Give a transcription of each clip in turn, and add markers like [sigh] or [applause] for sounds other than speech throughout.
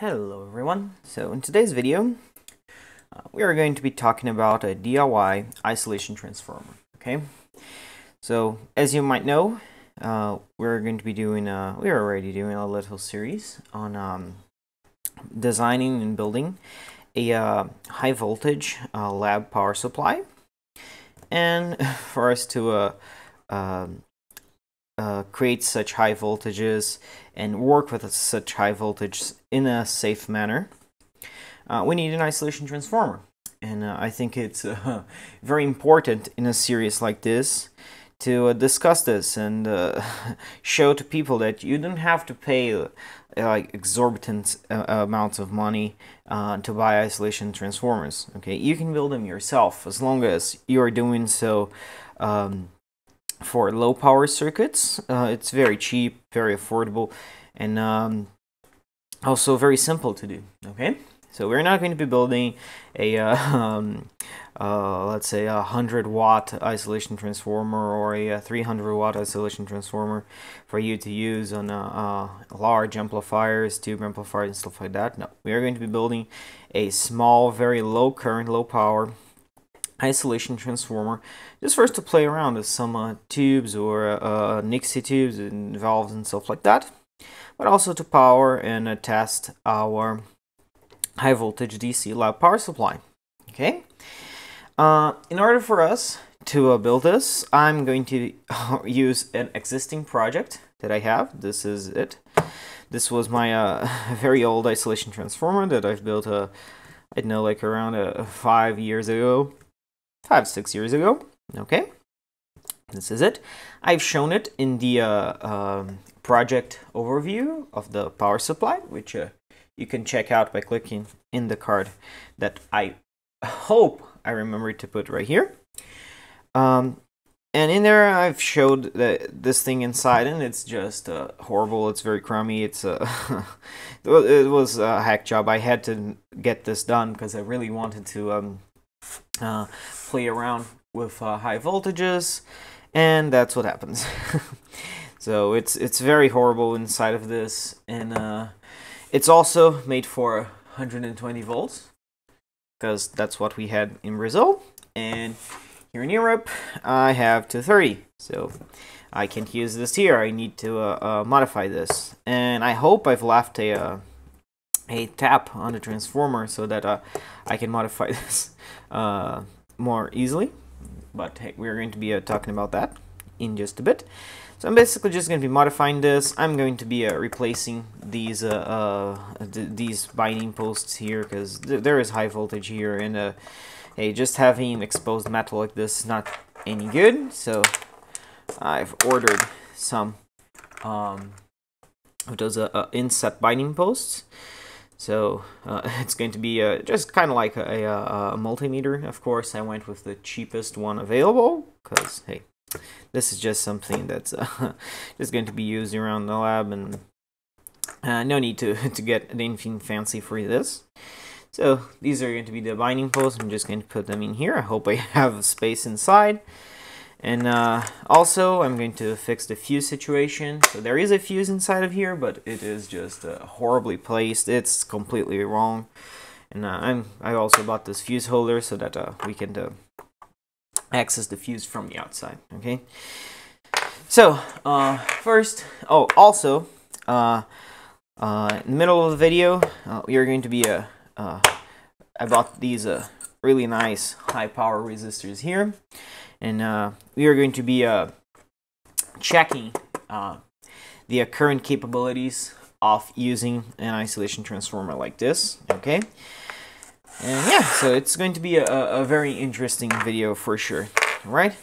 Hello everyone. So in today's video, uh, we are going to be talking about a DIY isolation transformer. Okay. So as you might know, uh, we're going to be doing a, we're already doing a little series on um, designing and building a uh, high voltage uh, lab power supply. And [laughs] for us to uh, um, uh, create such high voltages and work with such high voltage in a safe manner, uh, we need an isolation transformer. And uh, I think it's uh, [laughs] very important in a series like this to uh, discuss this and uh, [laughs] show to people that you don't have to pay like exorbitant amounts of money to buy isolation transformers. Okay, you can build them yourself as long as you are doing so um, for low power circuits. Uh, it's very cheap, very affordable, and um, also very simple to do. Okay, so we're not going to be building a uh, [laughs] um, uh, let's say a 100 watt isolation transformer or a 300 watt isolation transformer for you to use on large amplifiers, tube amplifiers, and stuff like that. No, we are going to be building a small, very low current, low power isolation transformer just for us to play around with some uh, tubes or uh, uh, Nixie tubes and valves and stuff like that but also to power and uh, test our high voltage DC lab power supply okay uh, in order for us to uh, build this I'm going to [laughs] use an existing project that I have this is it this was my [laughs] very old isolation transformer that I've built uh, I know like around five years ago five, six years ago. Okay, this is it. I've shown it in the uh, um, project overview of the power supply, which uh, you can check out by clicking in the card that I hope I remember to put right here. Um, and in there, I've showed the, this thing inside, and it's just uh, horrible. It's very crummy. It's uh, [laughs] it was a hack job. I had to get this done because I really wanted to um, uh, play around with uh, high voltages, and that's what happens. [laughs] so it's it's very horrible inside of this, and uh, it's also made for 120 volts because that's what we had in Brazil, and here in Europe I have 230. So I can't use this here. I need to uh, uh, modify this, and I hope I've left a uh, a tap on the transformer so that uh, I can modify [laughs] this uh, more easily. But hey, we're going to be talking about that in just a bit. So I'm basically just going to be modifying this. I'm going to be uh, replacing these uh, uh, these binding posts here because th there is high voltage here and uh, hey, just having exposed metal like this is not any good. So I've ordered some um, of those inset binding posts. So uh, [laughs] it's going to be uh, just kind of like a, a, a, multimeter. Of course, I went with the cheapest one available because, hey, this is just something that's [laughs] uh, just going to be used around the lab and uh, no need to, [laughs] to get anything fancy for this. So these are going to be the binding posts. I'm just going to put them in here. I hope I [laughs] have space inside. And uh, also, I'm going to fix the fuse situation. So there is a fuse inside of here, but it is just uh, horribly placed. It's completely wrong. And uh, I'm, I also bought this fuse holder so that uh, we can uh, access the fuse from the outside, okay? So, uh, first, oh, also, uh, uh, in the middle of the video, we are going to be, uh, I bought these really nice high power resistors here and uh, we are going to be uh, checking uh, the current capabilities of using an isolation transformer like this okay and yeah so it's going to be a, a very interesting video for sure. Right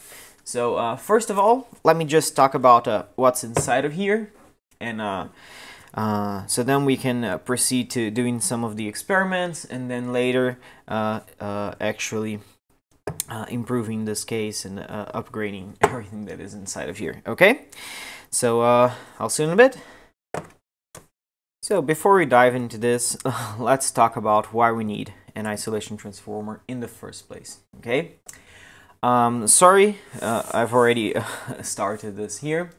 so uh, first of all let me just talk about uh, what's inside of here. And uh, uh, so then we can uh, proceed to doing some of the experiments and then later uh, actually improving this case and upgrading [laughs] everything that is inside of here. Okay, so I'll see you in a bit. So before we dive into this, [laughs] let's talk about why we need an isolation transformer in the first place. Okay, um, sorry, uh, I've already [laughs] started this here.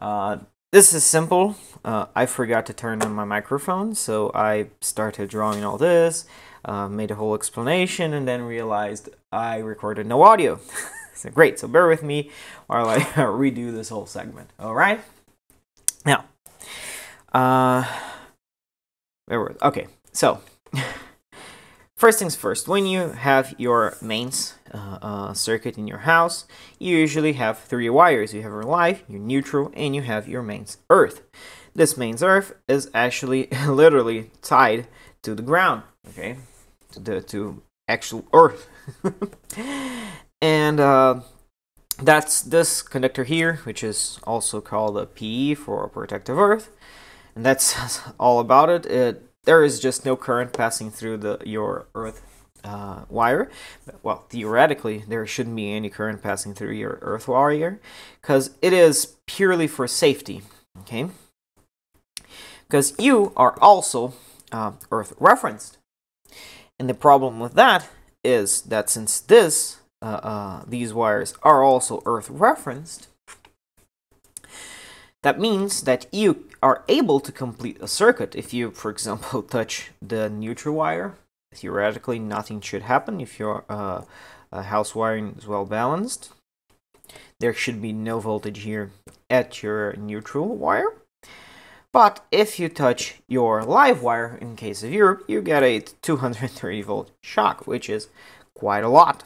Uh, this is simple. Uh, I forgot to turn on my microphone, so I started drawing all this, uh, made a whole explanation, and then realized I recorded no audio. [laughs] so great, so bear with me while I [laughs] redo this whole segment. All right? Now, uh, okay, so First things first, when you have your mains uh, uh, circuit in your house, you usually have three wires. You have your live, your neutral, and you have your mains earth. This mains earth is actually [laughs] literally tied to the ground, okay, to the to actual earth, [laughs] and uh, that's this conductor here, which is also called a PE for protective earth, and that's [laughs] all about it. It there is just no current passing through the your earth uh, wire. Well, theoretically, there shouldn't be any current passing through your earth wire because it is purely for safety. Okay, because you are also uh, earth referenced, and the problem with that is that since this uh, uh these wires are also earth referenced, that means that you are able to complete a circuit. If you, for example, [laughs] touch the neutral wire, theoretically nothing should happen if your uh, house wiring is well balanced. There should be no voltage here at your neutral wire. But if you touch your live wire, in case of Europe, you get a 230 volt shock, which is quite a lot.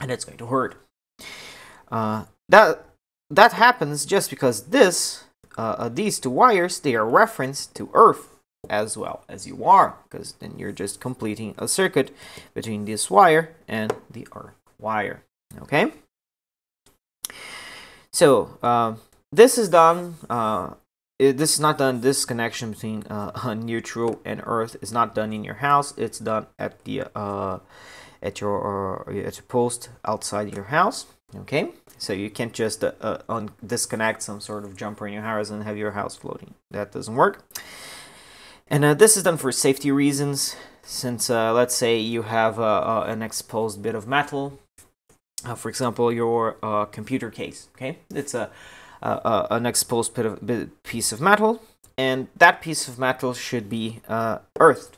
And it's going to hurt. Uh, that that happens just because this, uh, uh, these two wires, they are referenced to Earth as well as you are, because then you're just completing a circuit between this wire and the Earth wire. Okay? So, uh, this is done, uh, this is not done, this connection between uh, [laughs] neutral and Earth is not done in your house, it's done at the, uh, at your, at your post outside your house okay so you can't just uh, uh, disconnect some sort of jumper in your house and have your house floating. That doesn't work. And uh, this is done for safety reasons. Since uh, let's say you have uh, an exposed bit of metal for example your computer case okay? It's a an exposed bit of piece of metal and that piece of metal should be earthed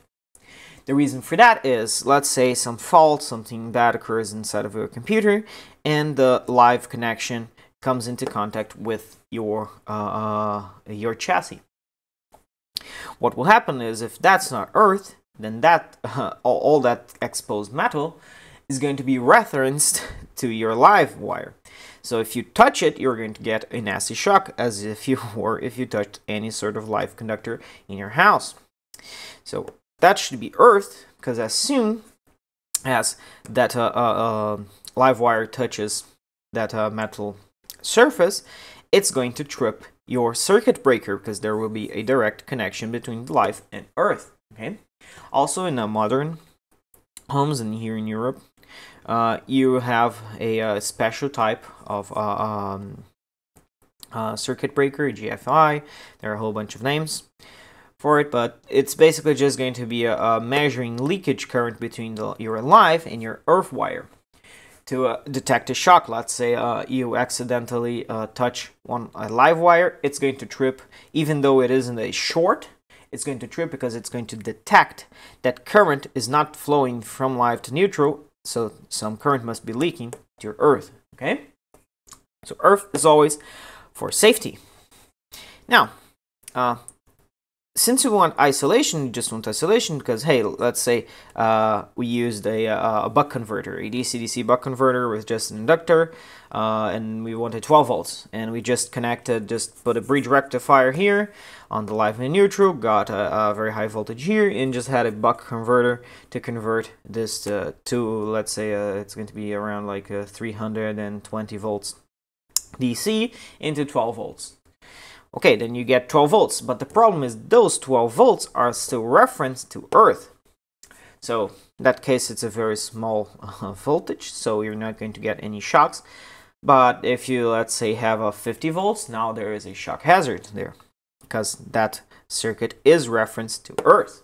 the reason for that is, let's say some fault, something bad occurs inside of your computer, and the live connection comes into contact with your uh, uh, your chassis. What will happen is if that's not Earth, then that uh, [laughs] all, all that exposed metal is going to be referenced [laughs] to your live wire. So if you touch it, you're going to get a nasty shock as if [laughs] you were if you touched any sort of live conductor in your house. So that should be Earth because as soon as that uh, uh, um, live wire touches that uh, metal surface, it's going to trip your circuit breaker because there will be a direct connection between live and earth. Okay. Also, in modern homes and here in Europe, uh, you have a, a, uh, special type of uh, um, uh, circuit breaker, GFI. There are a whole bunch of names for it, but it's basically just going to be a, a measuring leakage current between the, your live and your earth wire to uh, detect a shock. Let's say uh, you accidentally uh, touch one a live wire, it's going to trip, even though it isn't a short. It's going to trip because it's going to detect that current is not flowing from live to neutral, so some current must be leaking to your earth. Okay, so earth is always for safety. Now, uh, since we want isolation, we just want isolation because, hey, let's say uh, we used a, uh, a, buck converter, a DC-DC buck converter with just an inductor, uh, and we wanted 12 volts. And we just connected, just put a bridge rectifier here on the live and neutral, got a, a, very high voltage here, and just had a buck converter to convert this to, to let's say, uh, it's going to be around like uh, 320 volts DC into 12 volts. Okay, then you get 12 volts, but the problem is those 12 volts are still referenced to Earth. So in that case, it's a very small uh, [laughs] voltage, so you're not going to get any shocks. But if you, let's say, have a 50 volts, now there is a shock hazard there, because that circuit is referenced to Earth.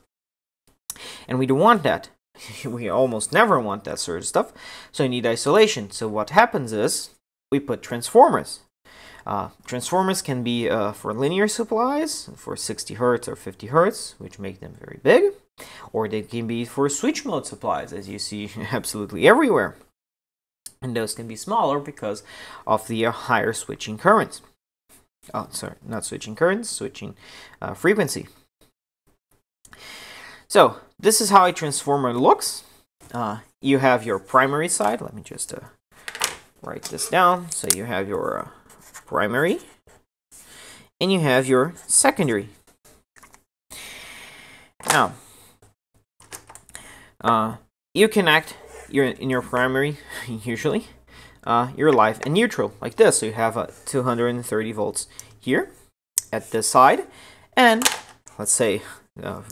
And we don't want that. [laughs] we almost never want that sort of stuff, so you need isolation. So what happens is, we put transformers Uh, transformers can be uh, for linear supplies for 60 hertz or 50 hertz, which make them very big, or they can be for switch mode supplies, as you see [laughs] absolutely everywhere. And those can be smaller because of the uh, higher switching currents. Oh, sorry, not switching currents, switching uh, frequency. So this is how a transformer looks. Uh, you have your primary side. Let me just uh, write this down. So you have your primary and you have your secondary. Now, uh, you connect your in your primary [laughs] usually uh, your live and neutral like this. So you have a 230 volts here at this side, and let's say uh,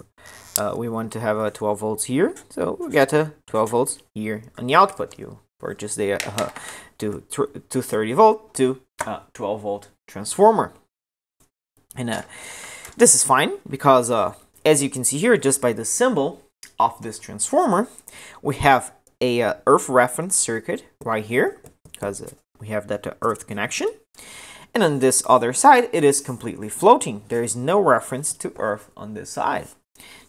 uh, we want to have a 12 volts here, so we get a 12 volts here on the output. You purchase the uh, to 230 volt to uh, 12 volt transformer, and uh, this is fine because uh, as you can see here, just by the symbol of this transformer, we have a uh, earth reference circuit right here because uh, we have that uh, earth connection. And on this other side, it is completely floating. There is no reference to earth on this side.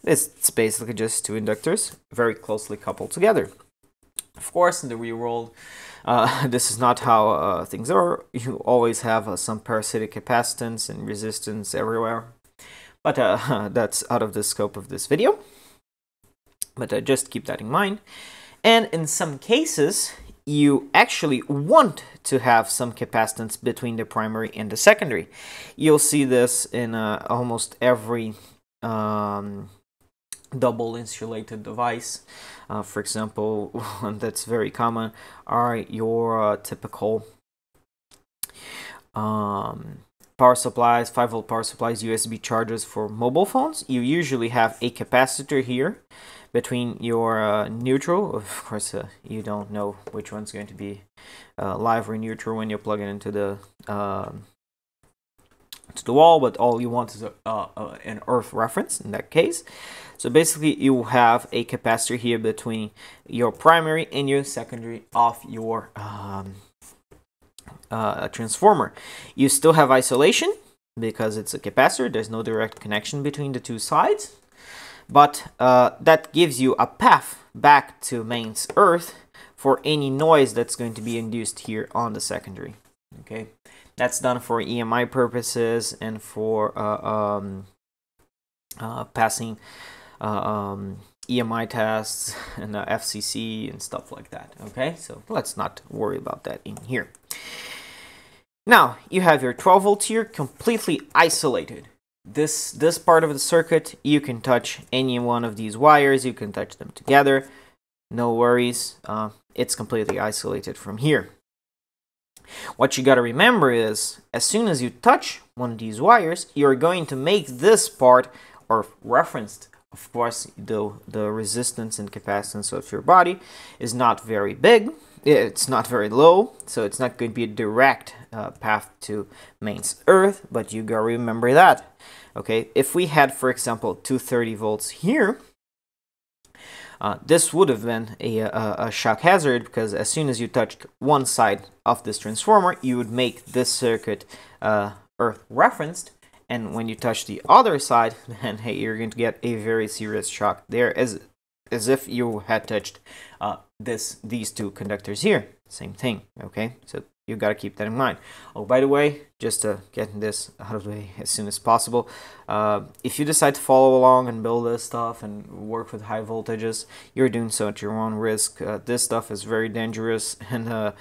It's basically just two inductors very closely coupled together. Of course, in the real world, uh, [laughs] this is not how uh, things are. You always have uh, some parasitic capacitance and resistance everywhere. But uh, [laughs] that's out of the scope of this video. But uh, just keep that in mind. And in some cases, you actually want to have some capacitance between the primary and the secondary. You'll see this in uh, almost every um, double insulated device. Uh, for example, [laughs] one that's very common are your uh, typical um, power supplies, 5 volt power supplies, USB chargers for mobile phones. You usually have a capacitor here between your uh, neutral. [laughs] Of course, uh, you don't know which one's going to be uh, live or neutral when you plug it into the um, to the wall, but all you want is a, uh, an earth reference in that case. So basically, you have a capacitor here between your primary and your secondary of your um, uh, transformer. You still have isolation because it's a capacitor. There's no direct connection between the two sides but uh, that gives you a path back to mains earth for any noise that's going to be induced here on the secondary okay that's done for EMI purposes and for uh, um, uh, passing um, EMI tests [laughs] and FCC and stuff like that okay? So let's not worry about that in here. Now you have your 12 volts here completely isolated. This this part of the circuit you can touch any one of these wires you can touch them together. No worries uh, it's completely isolated from here. What you got to remember is as soon as you touch one of these wires you're going to make this part or referenced of course the the resistance and capacitance of your body is not very big it's not very low so it's not going to be a direct uh, path to mains earth but you gotta remember that Okay, if we had, for example, 230 volts here, uh, this would have been a, a, a, shock hazard because as soon as you touched one side of this transformer, you would make this circuit uh, earth referenced. And when you touch the other side, [laughs] then hey, you're going to get a very serious shock there as, as if you had touched uh, this these two conductors here. Same thing, okay? So you got to keep that in mind. Oh, by the way, just to get this out of the way as soon as possible, uh, if you decide to follow along and build this stuff and work with high voltages, you're doing so at your own risk. Uh, this stuff is very dangerous, [laughs] and uh,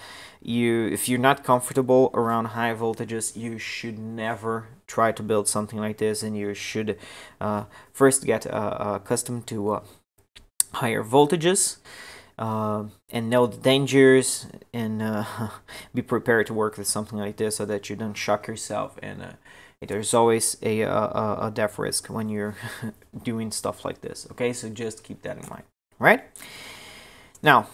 you, if you're not comfortable around high voltages, you should never try to build something like this, and you should uh, first get uh, accustomed to uh, higher voltages uh, and know the dangers and uh, [laughs] be prepared to work with something like this so that you don't shock yourself and uh, there's always a, a, a death risk when you're [laughs] doing stuff like this okay? So just keep that in mind right? Now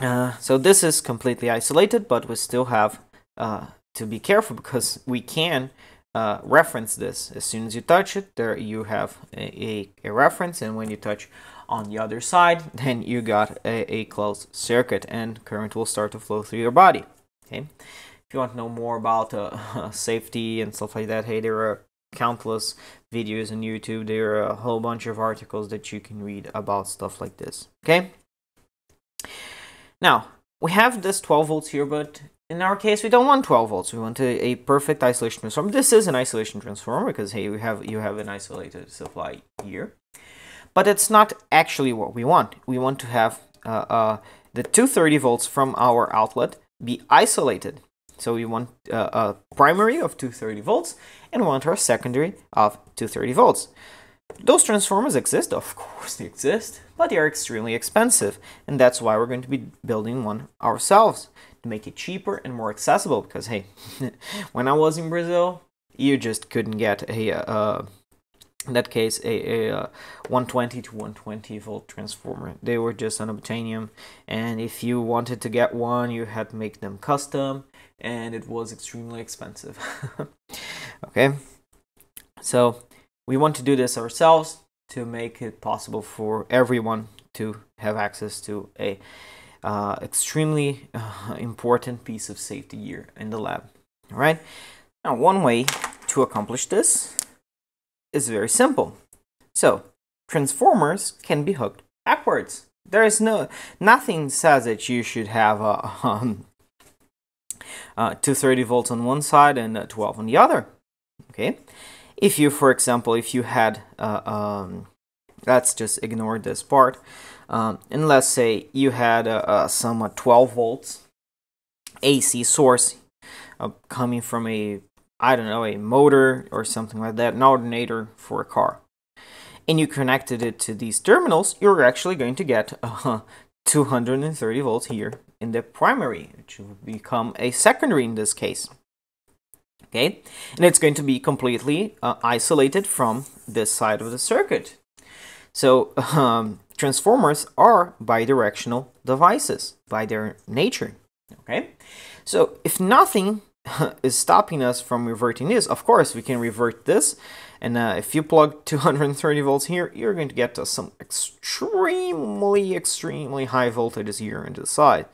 uh, so this is completely isolated but we still have uh, to be careful because we can uh, reference this as soon as you touch it there you have a, a, a reference and when you touch on the other side, [laughs] then you got a, a closed circuit and current will start to flow through your body. Okay. if you want to know more about uh, [laughs] safety and stuff like that, hey, there are countless videos on YouTube. There are a whole bunch of articles that you can read about stuff like this. Okay. Now we have this 12 volts here, but in our case, we don't want 12 volts. We want a, a, perfect isolation transformer. This is an isolation transformer because hey, we have you have an isolated supply here, but it's not actually what we want. We want to have uh, uh, the 230 volts from our outlet be isolated. So we want uh, a primary of 230 volts and we want our secondary of 230 volts. Those transformers exist, of course they exist, but they are extremely expensive, and that's why we're going to be building one ourselves to make it cheaper and more accessible. Because hey, [laughs] when I was in Brazil, you just couldn't get a uh, in that case a, a, a, 120 to 120 volt transformer they were just unobtainium and if you wanted to get one you had to make them custom and it was extremely expensive [laughs] okay so we want to do this ourselves to make it possible for everyone to have access to a uh, extremely uh, important piece of safety gear in the lab. All right. Now, one way to accomplish this is very simple. So, transformers can be hooked backwards. There is no nothing says that you should have a um, uh, 230 volts on one side and 12 on the other. Okay, if you, for example, if you had, uh, um, let's just ignore this part, um, and let's say you had uh, uh, some 12 volts AC source uh, coming from a, I don't know, a motor or something like that, an alternator for a car, and you connected it to these terminals, you're actually going to get uh, [laughs] 230 volts here in the primary, which will become a secondary in this case okay? And it's going to be completely uh, isolated from this side of the circuit. So [laughs] um, transformers are bidirectional devices by their nature, okay? So if nothing [laughs] is stopping us from reverting this, of course we can revert this, and uh, if you plug 230 volts here, you're going to get to some extremely, extremely high voltages here into the side.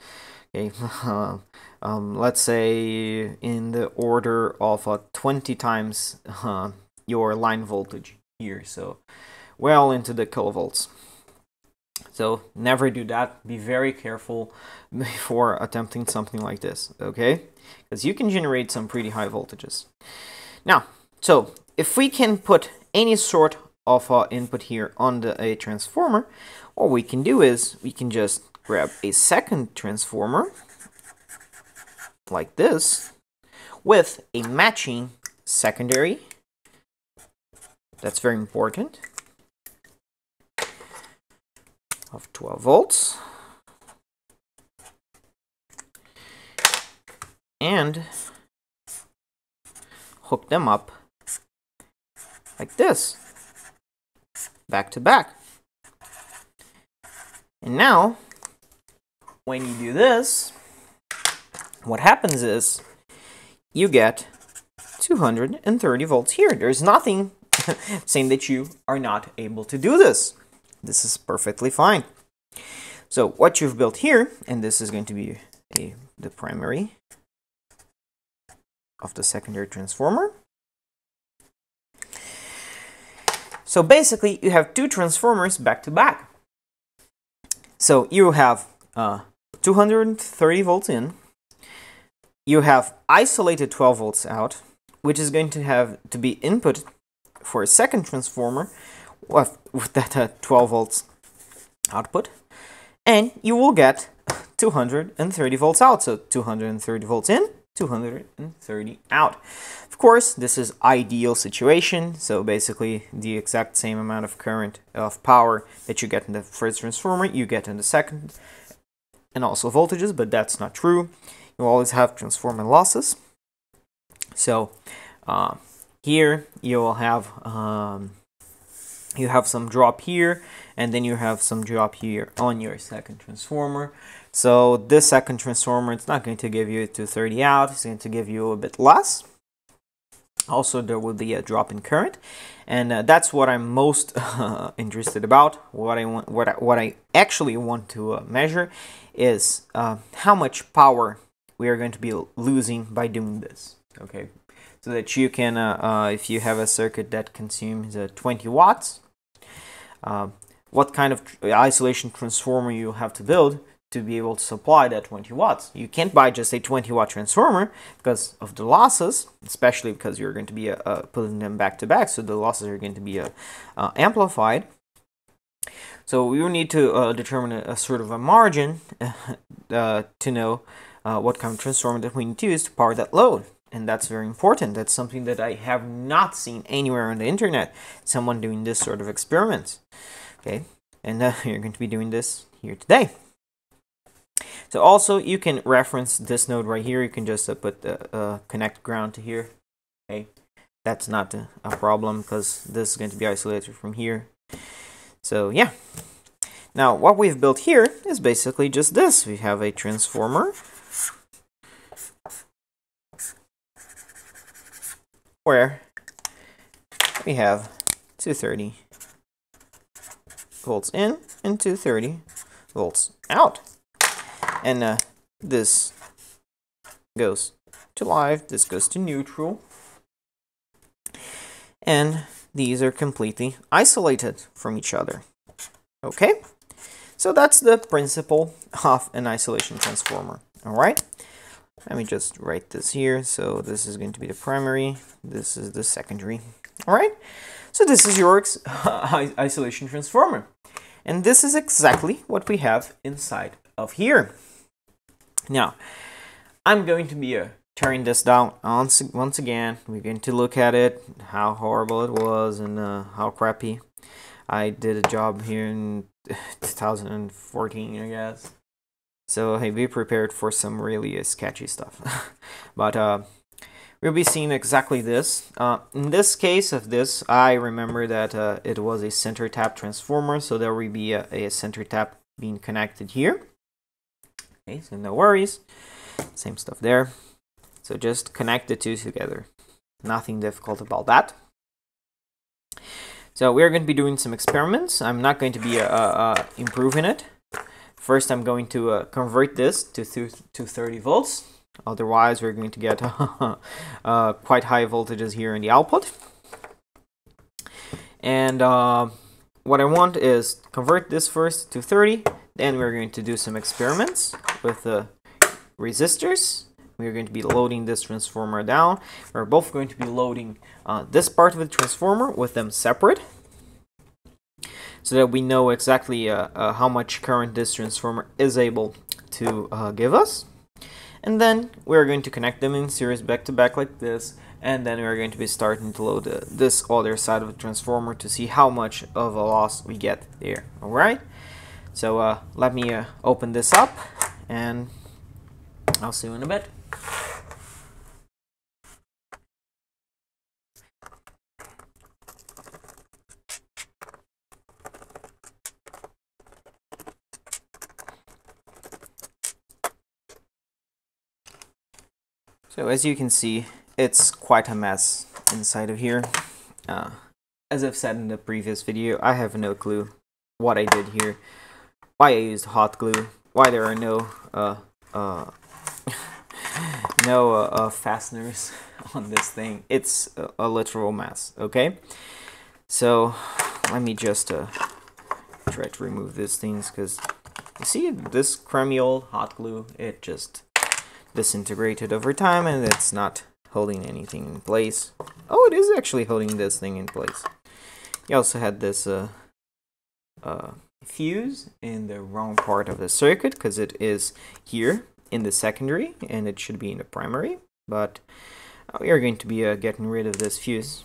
Okay, [laughs] um, let's say in the order of uh, 20 times uh, your line voltage here so well into the kilovolts. So never do that. Be very careful [laughs] before attempting something like this okay? Because you can generate some pretty high voltages. Now so if we can put any sort of uh, input here on the a transformer what we can do is we can just grab a second transformer like this with a matching secondary. That's very important. Of 12 volts. And hook them up like this, back to back. And now, when you do this, what happens is you get 230 volts here. There's nothing [laughs] saying that you are not able to do this. This is perfectly fine. So what you've built here, and this is going to be a, the primary of the secondary transformer. So basically, you have two transformers back to back. So you have uh, 230 volts in you have isolated 12 volts out, which is going to have to be input for a second transformer with, that uh, 12 volts output, and you will get 230 volts out. So 230 volts in, 230 out. Of course, this is ideal situation. So basically the exact same amount of current of power that you get in the first transformer, you get in the second and also voltages, but that's not true you always have transformer losses. So uh, here you will have um, you have some drop here and then you have some drop here on your second transformer. So this second transformer, it's not going to give you 230 out, it's going to give you a bit less. Also, there will be a drop in current, and uh, that's what I'm most uh, [laughs] interested about. What I want, what I, what I actually want to uh, measure is uh, how much power we are going to be losing by doing this. Okay, so that you can, uh, uh, if you have a circuit that consumes uh, 20 watts, uh, what kind of isolation transformer you have to build to be able to supply that 20 watts. You can't buy just a 20 watt transformer because of the losses, especially because you're going to be uh, putting them back to back, so the losses are going to be amplified. So we will need to uh, determine a, a, sort of a margin [laughs] uh, to know what kind of transformer that we need to use to power that load. And that's very important. That's something that I have not seen anywhere on the internet, someone doing this sort of experiments. Okay, and [laughs] you're going to be doing this here today. So also you can reference this node right here. You can just uh, put the uh, connect ground to here. Okay, that's not a problem because this is going to be isolated from here. So yeah. Now what we've built here is basically just this. We have a transformer where we have 230 volts in and 230 volts out and uh, this goes to live, this goes to neutral, and these are completely isolated from each other. Okay, so that's the principle of an isolation transformer. All right, let me just write this here. So this is going to be the primary, this is the secondary. All right, so this is your [laughs] isolation transformer. And this is exactly what we have inside of here. Now, I'm going to be uh, tearing this down once, once again. We're going to look at it, how horrible it was, and uh, how crappy. I did a job here in [sighs] 2014, I guess. So, hey, be prepared for some really sketchy stuff. [laughs] but, uh, we'll be seeing exactly this. Uh, in this case of this, I remember that uh, it was a center tap transformer, so there will be a, a center tap being connected here. Okay, so no worries. Same stuff there. So just connect the two together. Nothing difficult about that. So we're going to be doing some experiments. I'm not going to be uh, uh, improving it. First, I'm going to uh, convert this to to 30 volts. Otherwise, we're going to get [laughs] uh, quite high voltages here in the output. And uh, what I want is convert this first to 30 then we're going to do some experiments with the resistors. We're going to be loading this transformer down. We're both going to be loading uh, this part of the transformer with them separate so that we know exactly uh, uh, how much current this transformer is able to uh, give us. And then we're going to connect them in series back to back like this. And then we're going to be starting to load uh, this other side of the transformer to see how much of a loss we get there. Alright? So uh, let me open this up and I'll see you in a bit. So as you can see, it's quite a mess inside of here. Uh, as I've said in the previous video, I have no clue what I did here why I used hot glue, why there are no uh, uh, [laughs] no uh, uh, fasteners [laughs] on this thing. It's a, a, literal mess, okay? So let me just uh, try to remove these things because you see this crummy old hot glue, it just disintegrated over time and it's not holding anything in place. Oh, it is actually holding this thing in place. You also had this uh, uh, fuse in the wrong part of the circuit because it is here in the secondary and it should be in the primary but uh, we are going to be uh, getting rid of this fuse.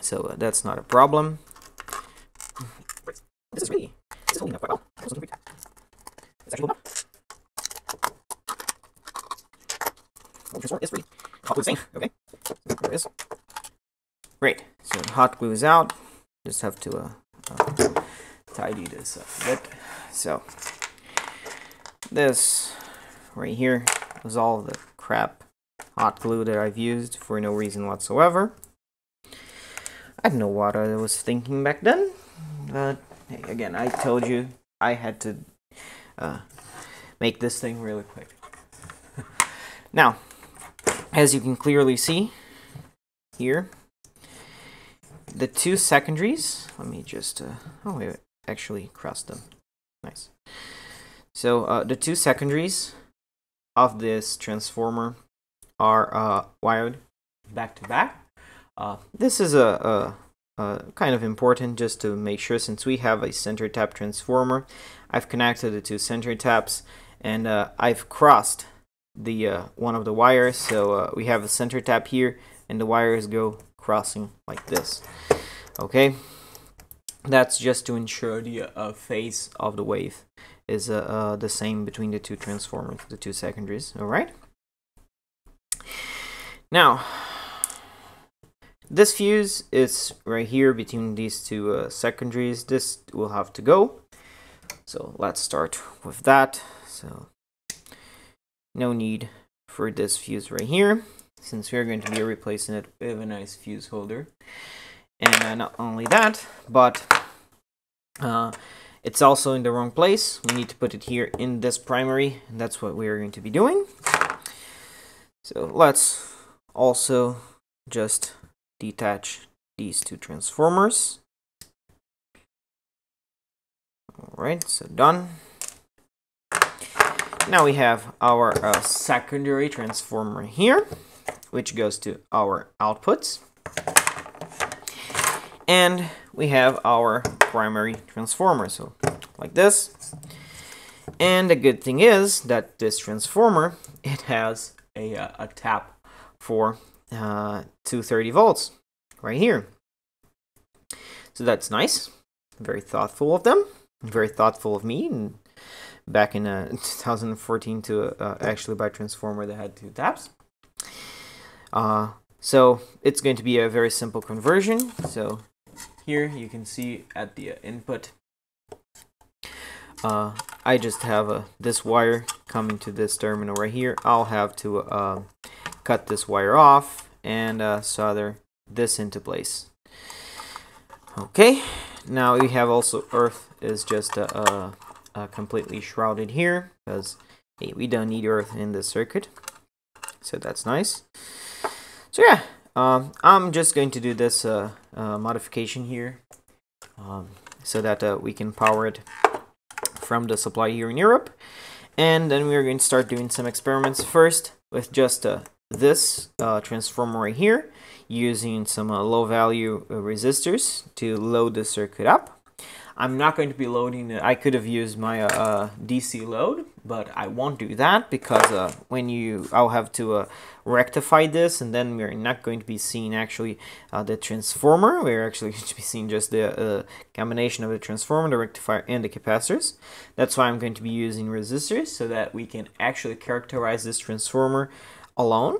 So uh, that's not a problem. This is really this is holding up quite well. It's actually oh, is free hot glue thing okay there it is great so hot glue is out just have to uh, uh tidy this up a bit. So, this right here is all the crap hot glue that I've used for no reason whatsoever. I don't know what I was thinking back then, but hey, again, I told you I had to uh, make this thing really quick. [laughs] Now, as you can clearly see here, the two secondaries, let me just, uh, oh wait, actually cross them. Nice. So uh, the two secondaries of this transformer are uh, wired back to back. Uh, this is a, a, a, kind of important just to make sure since we have a center tap transformer, I've connected the two center taps and uh, I've crossed the uh, one of the wires. So uh, we have a center tap here and the wires go crossing like this. Okay, that's just to ensure the uh, phase of the wave is uh, uh, the same between the two transformers, the two secondaries. All right. Now, this fuse is right here between these two uh, secondaries. This will have to go. So let's start with that. So no need for this fuse right here since we're going to be replacing it with a nice fuse holder. And uh, not only that, but uh, it's also in the wrong place. We need to put it here in this primary, and that's what we're going to be doing. So let's also just detach these two transformers. Alright, so done. Now we have our uh, secondary transformer here, which goes to our outputs. And we have our primary transformer, so like this. And the good thing is that this transformer, [laughs] it has a, uh, a tap for uh, 230 volts right here. So that's nice. Very thoughtful of them. Very thoughtful of me. And back in uh, [laughs] 2014 to uh, actually buy transformer that had two taps. Uh, so it's going to be a very simple conversion. So here you can see at the uh, input, uh, I just have uh, this wire coming to this terminal right here. I'll have to cut this wire off and solder this into place. Okay, now we have also earth is just uh, uh, uh, completely shrouded here because hey, we don't need earth in the circuit. So that's nice. So yeah, um, I'm just going to do this uh, uh, modification here um, so that uh, we can power it from the supply here in Europe. And then we're going to start doing some experiments first with just uh, this uh, transformer right here using some low value resistors to load the circuit up. I'm not going to be loading it. I could have used my uh, uh DC load, but I won't do that because uh, when you, I'll have to uh, rectify this and then we're not going to be seeing actually uh, the transformer. We're actually [laughs] going to be seeing just the uh, combination of the transformer, the rectifier, and the capacitors. That's why I'm going to be using resistors so that we can actually characterize this transformer alone.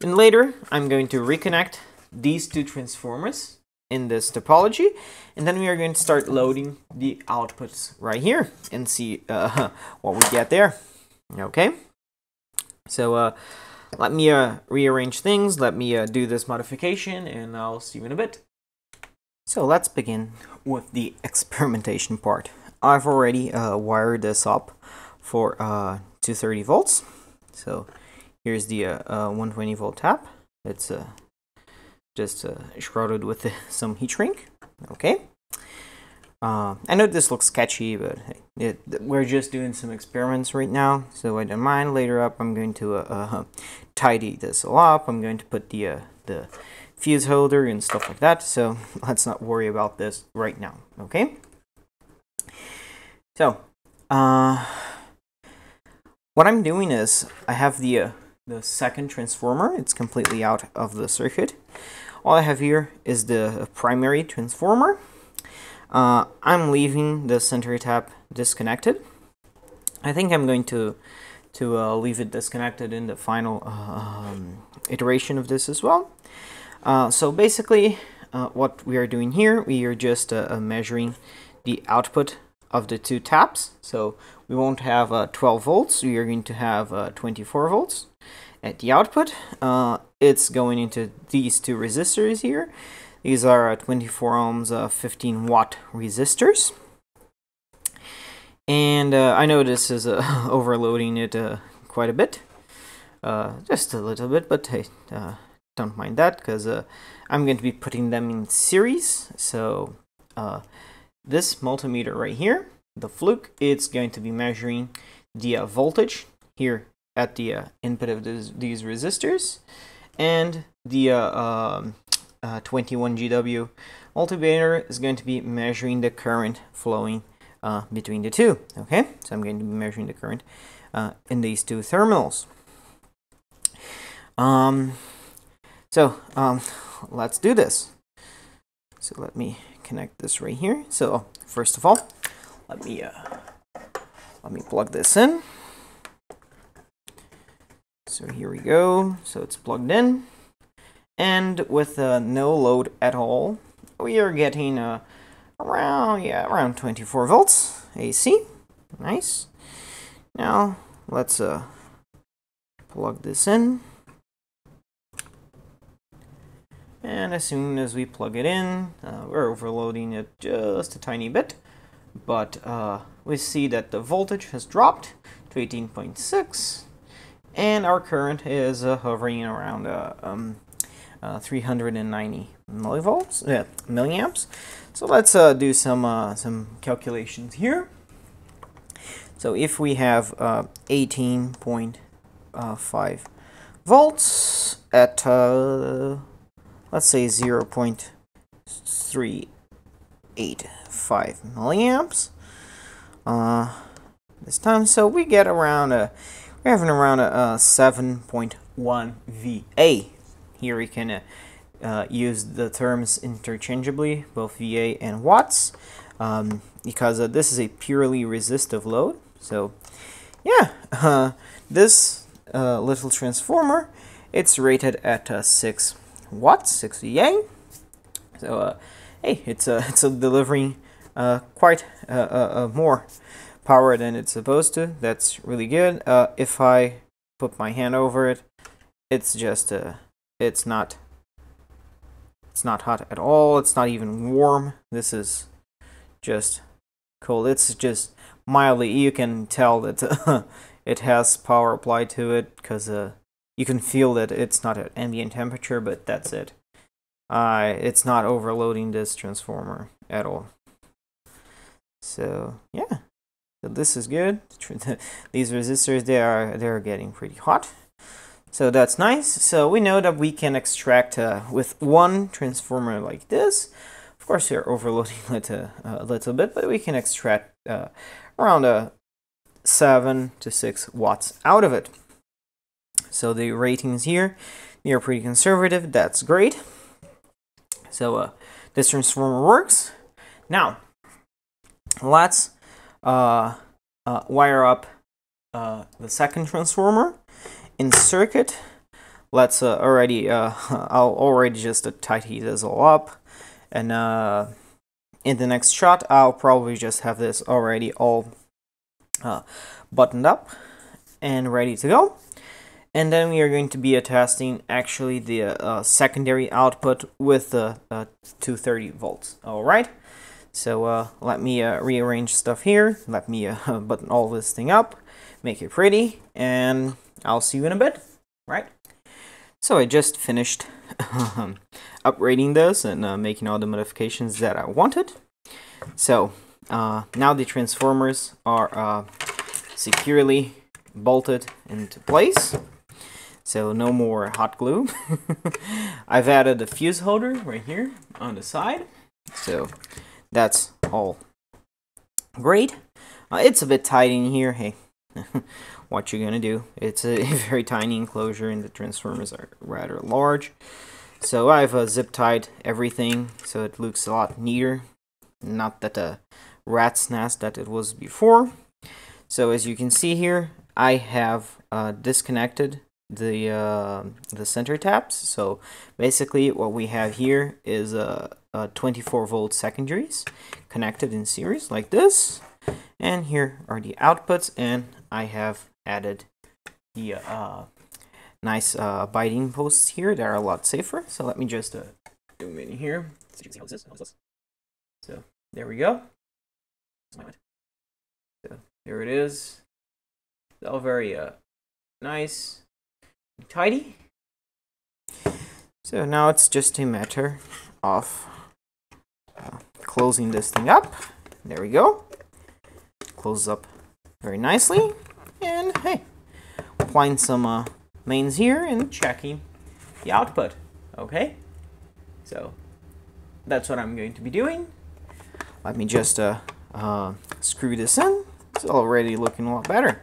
Then later, I'm going to reconnect these two transformers in this topology and then we are going to start loading the outputs right here and see uh, [laughs] what we get there. Okay? So uh, let me uh, rearrange things. Let me uh, do this modification and I'll see you in a bit. So let's begin with the [laughs] experimentation part. I've already uh, wired this up for uh, 230 volts. So here's the 120 volt tap. It's a just uh, shrouded with [laughs] some heat shrink. Okay. Uh, I know this looks sketchy, but it, we're just doing some experiments right now, so I don't mind. Later up, I'm going to uh, uh, tidy this all up. I'm going to put the uh, the fuse holder and stuff like that. So [laughs] let's not worry about this right now. Okay. So, uh, what I'm doing is I have the the second transformer. It's completely out of the circuit all I have here is the primary transformer. Uh, I'm leaving the center tap disconnected. I think I'm going to to uh, leave it disconnected in the final uh, um, iteration of this as well. Uh, so basically, uh, what we are doing here, we are just uh, measuring the output of the two taps. So we won't have 12 volts, we are going to have 24 volts at the output. It's going into these two resistors here. These are 24 ohms, uh, 15 watt resistors. And uh, I know this is uh, [laughs] overloading it uh, quite a bit. uh, just a little bit, but hey, uh, don't mind that because I'm going to be putting them in series. So this multimeter right here, the Fluke, it's going to be measuring the voltage here at the input of this, these resistors, and the uh, um, 21 GW multimeter is going to be measuring the current flowing between the two. Okay, so I'm going to be measuring the current in these two terminals. Um, so um, let's do this. So let me connect this right here. So first of all, let me uh, let me plug this in. So here we go. So it's plugged in, and with uh, no load at all, we are getting uh, around yeah around 24 volts AC. Nice. Now let's uh, plug this in. And as soon as we plug it in, uh, we're overloading it just a tiny bit. But uh, we see that the voltage has dropped to 18.6 and our current is uh, hovering around uh, um, uh, 390 millivolts, yeah, milliamps. So let's uh, do some some calculations here. So if we have 18.5 volts at let's say 0.385 milliamps uh, this time. So we get around a, we're having around a, a 7.1 VA. Here we can uh, uh, use the terms interchangeably, both VA and watts, um, because uh, this is a purely resistive load. So yeah, uh, this uh, little transformer, it's rated at 6 watts, 6 VA. So, uh, hey, it's uh, [laughs] it's delivering uh, quite uh, uh, uh, more power than it's supposed to. That's really good. Uh, if I put my hand over it, it's just uh, it's not it's not hot at all. It's not even warm. This is just cold. It's just mildly. You can tell that [laughs] it has power applied to it because uh, you can feel that it's not at ambient temperature, but that's it. Uh, it's not overloading this transformer at all. So yeah, so this is good. [laughs] These resistors they are they're getting pretty hot. So that's nice. So we know that we can extract uh, with one transformer like this. Of course, we're overloading [laughs] it a, a little bit, but we can extract uh, around a uh, seven to six watts out of it. So the ratings here, they are pretty conservative. That's great. So uh, this transformer works. Now, let's uh, uh, wire up uh, the second transformer in circuit. Let's uh, already, uh, [laughs] I'll already just tidy this all up. And in the next shot, I'll probably just have this already all buttoned up and ready to go and then we are going to be testing actually the uh, secondary output with the uh, 230 volts all right so uh, let me uh, rearrange stuff here let me uh, [laughs] button all this thing up make it pretty and I'll see you in a bit right so I just finished upgrading this and uh, making all the modifications that I wanted so now the transformers are securely bolted into place so no more hot glue. [laughs] I've added a fuse holder right here on the side. So that's all great. Uh, it's a bit tight in here. Hey, [laughs] what you gonna do? It's a [laughs] very tiny enclosure and the transformers are rather large. So I've uh, zip tied everything so it looks a lot neater. Not that a rat's nest that it was before. So as you can see here, I have uh, disconnected the uh, the center taps. So basically what we have here is a, a 24 volt secondaries connected in series like this. And here are the outputs and I have added the uh, nice uh, binding posts here that are a lot safer. So let me just uh, zoom in here. So there we go. So there it is. It's all very uh, nice tidy. So now it's just a matter of closing this thing up. There we go. Closes up very nicely. And hey, applying some uh, mains here and checking the output. Okay, so that's what I'm going to be doing. Let me just uh, uh, screw this in. It's already looking a lot better.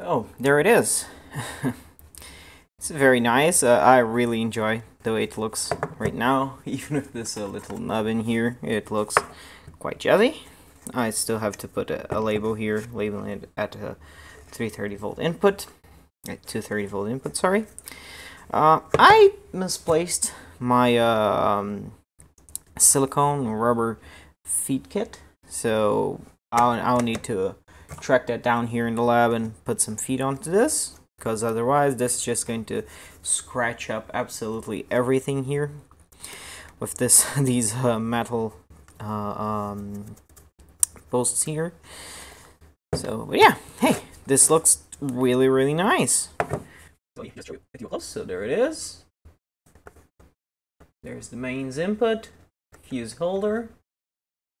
Oh, there it is. [laughs] it's very nice. Uh, I really enjoy the way it looks right now. [laughs] Even with this uh, little nub in here, it looks quite jazzy. I still have to put a, a label here, labeling it at a 330 volt input. At 230 volt input, sorry. Uh, I misplaced my um, silicone rubber feed kit, so I'll, I'll need to track that down here in the lab and put some feet onto this because otherwise this is just going to scratch up absolutely everything here with this [laughs] these uh, metal uh, um, posts here. So yeah hey this looks really really nice. So there it is. There's the mains input fuse holder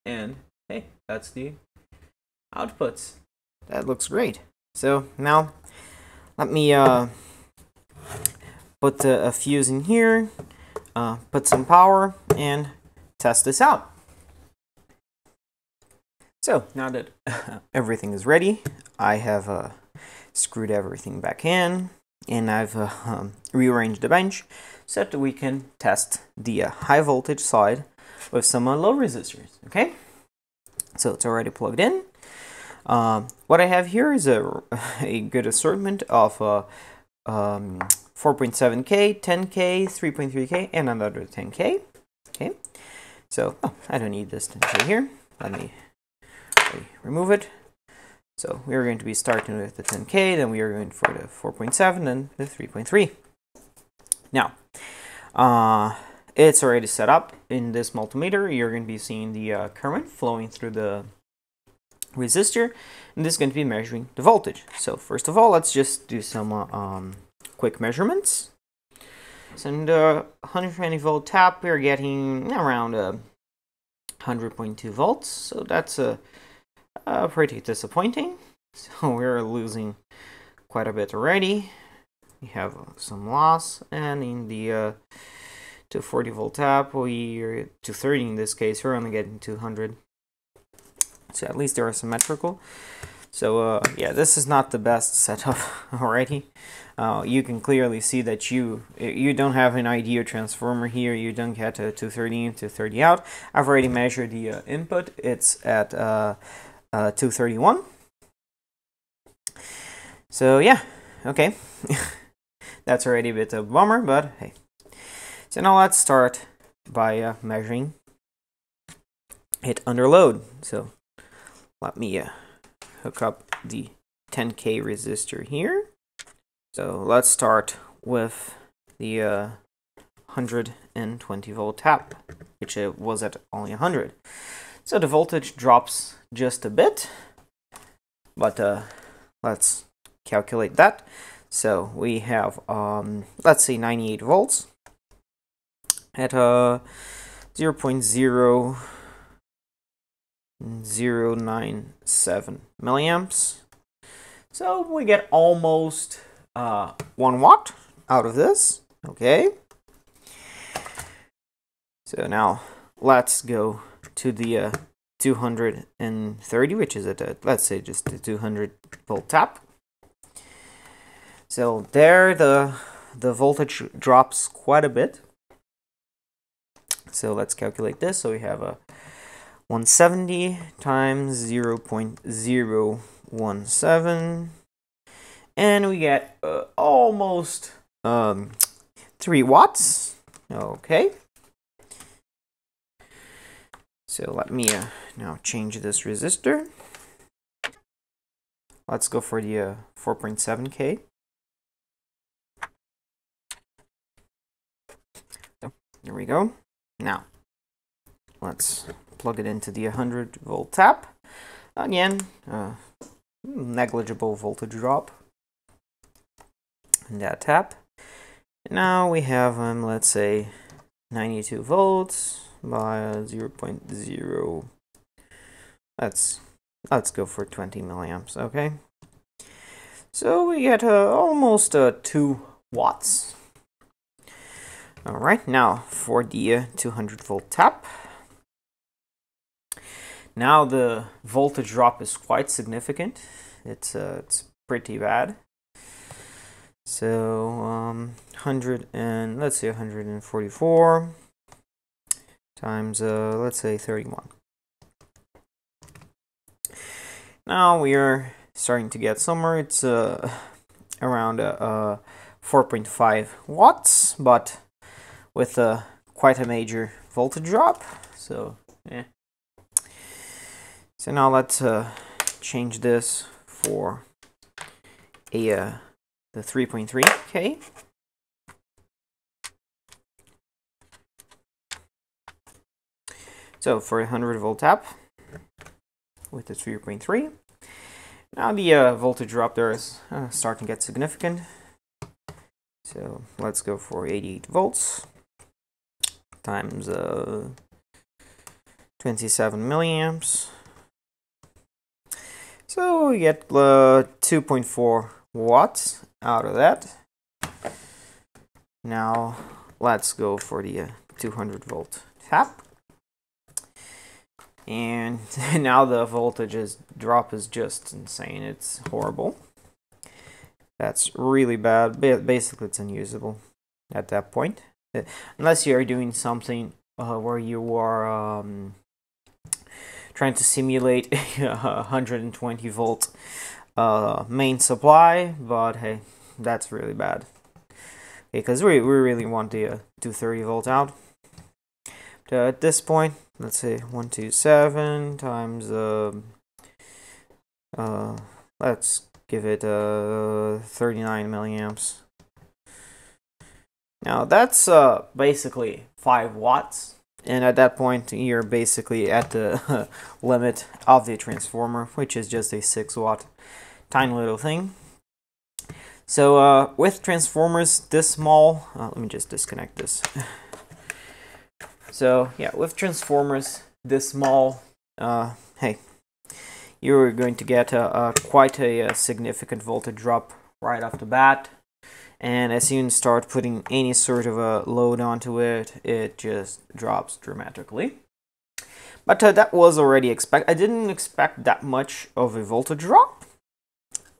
and hey that's the outputs. That looks great. So now let me uh, put a fuse in here, uh, put some power, and test this out. So now that [laughs] everything is ready, I have uh, screwed everything back in, and I've uh, um, rearranged the bench so that we can test the uh, high voltage side with some uh, low resistors. Okay, so it's already plugged in. Um, what I have here is a, [laughs] a good assortment of uh, um, 4.7K, 10K, 3.3K, and another 10K. Okay, so oh, I don't need this 10K here. Let me remove it. So we are going to be starting with the 10K, then we are going for the 4.7 and the 3.3. Now, uh, it's already set up in this multimeter. You're going to be seeing the uh, current flowing through the resistor and this is going to be measuring the voltage. So first of all let's just do some uh, um, quick measurements. So in the 120 volt tap we're getting around uh, 100.2 volts. So that's uh, uh, pretty disappointing. [laughs] So we're losing quite a bit already. We have some loss. And in the uh, 240 volt tap we are 230 in this case we're only getting 200 so at least they are symmetrical. So uh, yeah, this is not the best setup [laughs] already. Uh, you can clearly see that you you don't have an ideal transformer here. You don't get a 230 in, 230 out. I've already measured the uh, input. It's at uh, uh 231. So yeah, okay. [laughs] That's already a bit of a bummer, but hey. So now let's start by uh, measuring it under load. So let me uh, hook up the 10k resistor here. So let's start with the uh, 120 volt tap, which uh, was at only 100. So the voltage drops just a bit, but uh, let's calculate that. So we have, um, let's say 98 volts at a 0 0.0 0.097 milliamps. So we get almost uh, 1 watt out of this. Okay. So now let's go to the uh, 230, which is at a, let's say just a 200 volt tap. So there the the voltage drops quite a bit. So let's calculate this. So we have a 170 times 0 0.017 and we get uh, almost um, 3 watts okay so let me uh, now change this resistor let's go for the uh, 4.7K. There we go. Now, let's plug it into the 100 volt tap. Again, uh, negligible voltage drop in that tap. Now we have, um, let's say, 92 volts by 0 0.0. Let's let's go for 20 milliamps. Okay. So we get uh, almost uh, two watts. All right. Now for the uh, 200 volt tap. Now the voltage drop is quite significant. It's uh, it's pretty bad. So um, 100 and let's say 144 times uh, let's say 31. Now we are starting to get somewhere. It's uh, around uh, uh 4.5 watts, but with uh, quite a major voltage drop. So yeah. So now let's uh, change this for a uh, the 3.3K. So for a 100 volt tap with the 3.3. Now the uh, voltage drop there is uh, starting to get significant. So let's go for 88 volts times uh, 27 milliamps. So we get uh, 2.4 watts out of that. Now let's go for the uh, 200 volt tap. And [laughs] now the voltage is, drop is just insane. It's horrible. That's really bad. Basically, it's unusable at that point. Uh, unless you are doing something uh, where you are um, trying to simulate [laughs] a 120 volt uh, main supply, but hey, that's really bad. Because we, we really want the uh, 230 volt out. But, uh, at this point, let's say 127 times, uh, uh, let's give it uh, 39 milliamps. Now that's uh, basically 5 watts and at that point you're basically at the [laughs] limit of the transformer which is just a 6 watt tiny little thing. So uh, with transformers this small uh, let me just disconnect this. So yeah with transformers this small uh, hey you're going to get a, a quite a, a significant voltage drop right off the bat and as soon as you start putting any sort of a load onto it it just drops dramatically. But uh, that was already expect I didn't expect that much of a voltage drop.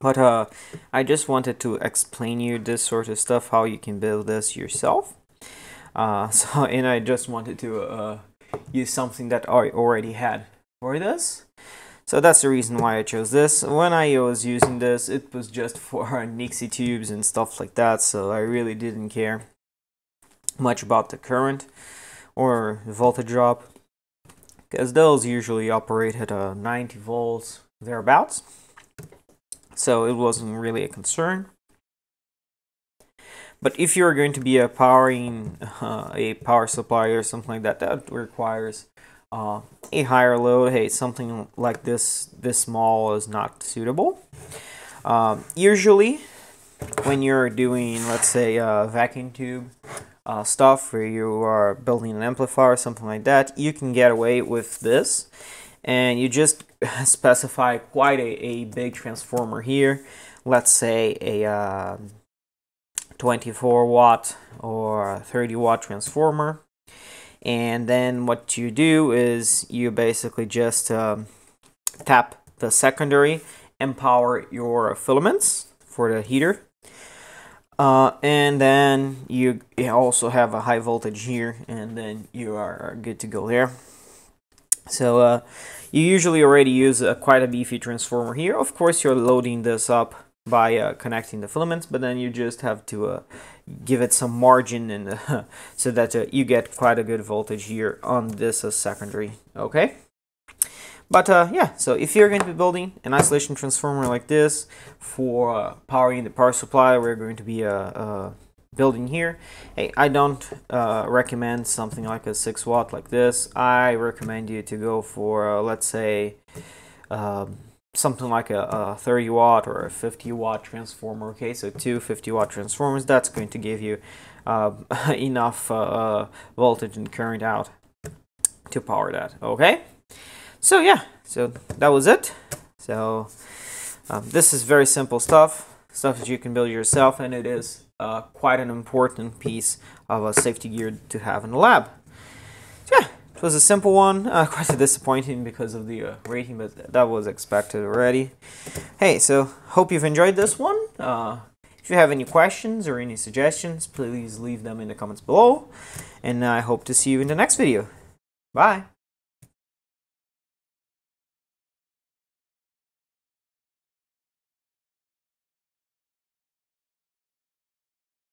But uh, I just wanted to explain you this sort of stuff how you can build this yourself. Uh, [laughs] so and I just wanted to uh, use something that I already had for this so that's the reason why I chose this. When I was using this, it was just [laughs] for Nixie tubes and stuff like that, so I really didn't care much about the current or voltage drop because those usually operate at uh, 90 volts thereabouts so it wasn't really a concern but if you're going to be a powering [laughs] uh, a power supply or something like that that requires uh, a higher load, hey, something like this, this small is not suitable. Um, usually, when you're doing, let's say, a vacuum tube uh, stuff where you are building an amplifier or something like that, you can get away with this. And you just [laughs] specify quite a, a big transformer here. Let's say a uh, 24 watt or 30 watt transformer and then what you do is you basically just um, tap the secondary and power your filaments for the heater. Uh, and then you also have a high voltage here and then you are good to go there. So uh, you usually already use a, quite a beefy transformer here. Of course you're loading this up by uh, connecting the filaments, but then you just have to uh, give it some margin and uh, [laughs] so that uh, you get quite a good voltage here on this uh, secondary. Okay, But uh, yeah, so if you're going to be building an isolation transformer like this for uh, powering the power supply, we're going to be uh, building here. Hey, I don't uh, recommend something like a 6 watt like this. I recommend you to go for, let's say, um, something like a, a, 30 watt or a 50 watt transformer. Okay, so two 50 watt transformers, that's going to give you uh, [laughs] enough voltage and current out to power that. Okay so yeah so that was it so um, this is very simple stuff stuff that you can build yourself and it is uh, quite an important piece of a safety gear to have in the lab it was a simple one. Uh, [laughs] quite disappointing because of the uh, rating but that was expected already. Hey so hope you've enjoyed this one. Uh, if you have any questions or any suggestions please leave them in the comments below. And I hope to see you in the next video. Bye